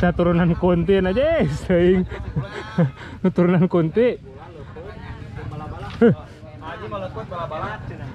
Kita turunan kunti aja, sering. turunan kunti. Aji melekut bala-bala cenah.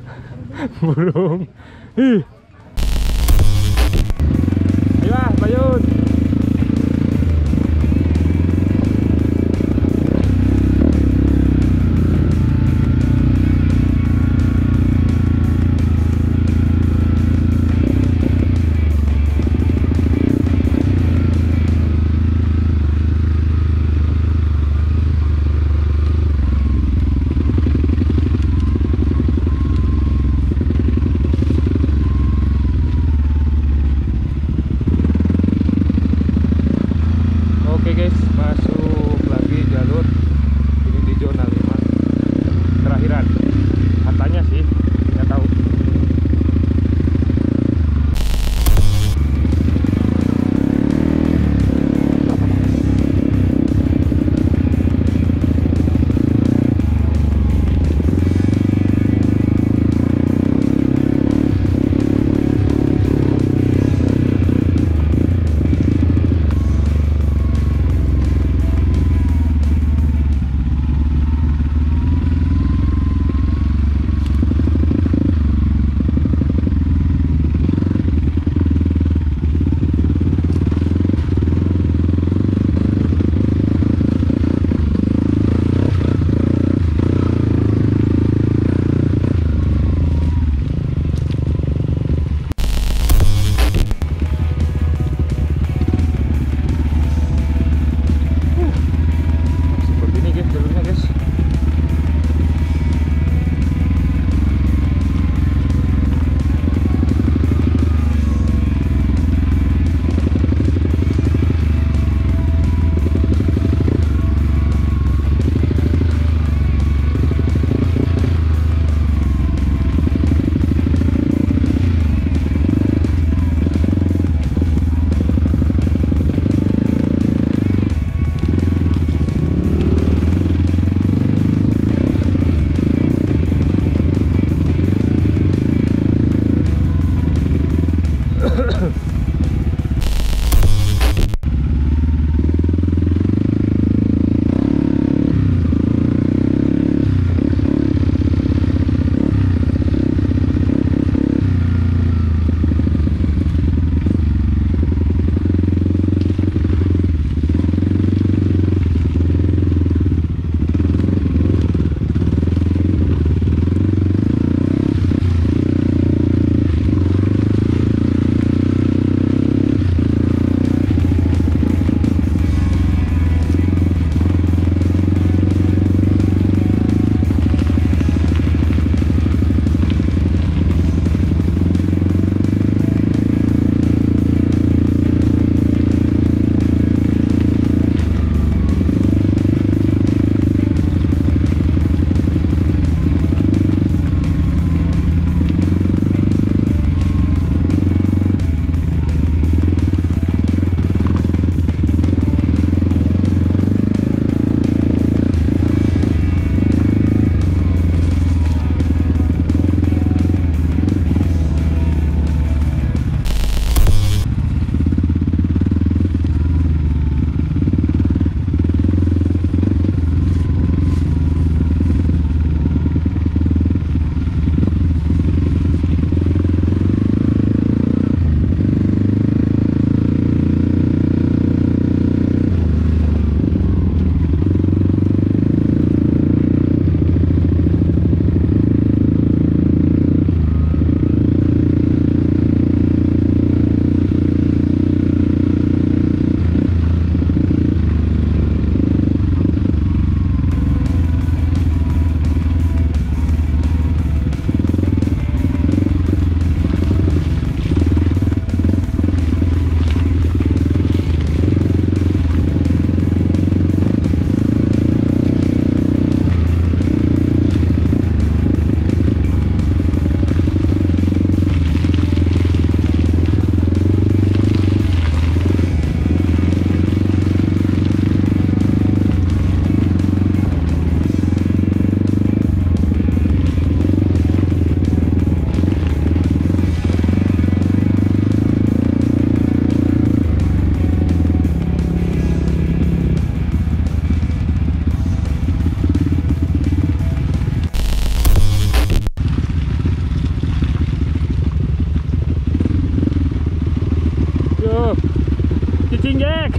cicing jek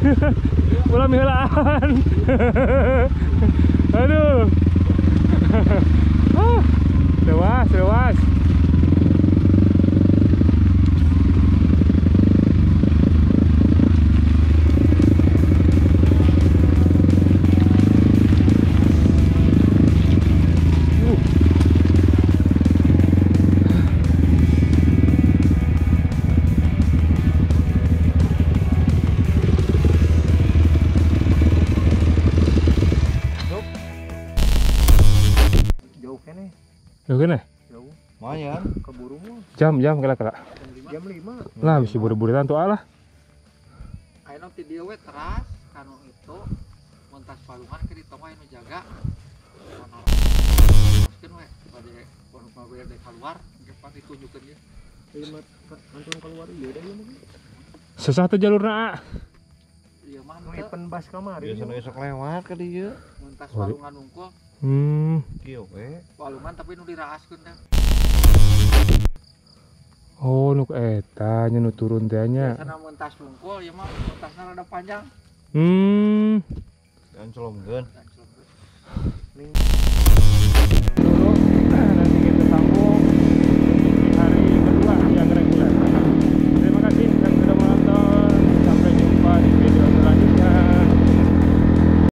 ulah mihelaan aduh. Ah, dewas dewas Jam jam kala kala. Jam 5. Lah bisa buru-buru tantu alah. Ayo ti dia we teras kanu itu montas palungan ke ditonga anu jaga. Ono. Mungkin we pada baru baru dari keluar cepat ditunjukkan dia. Lima langsung keluar iya dah mungkin. Sesatu jalurna A. Iya mah event bas kamari. Biasa esok lewat ke dia. montas di- palungan unggul Hmm. Kieu we. palungan tapi nu diraaskeun dah. Eta nya nu turun teh nya. Biasana montas unggul ya mah montasna rada panjang Hmm. Dan dan selesai. Dulu nanti kita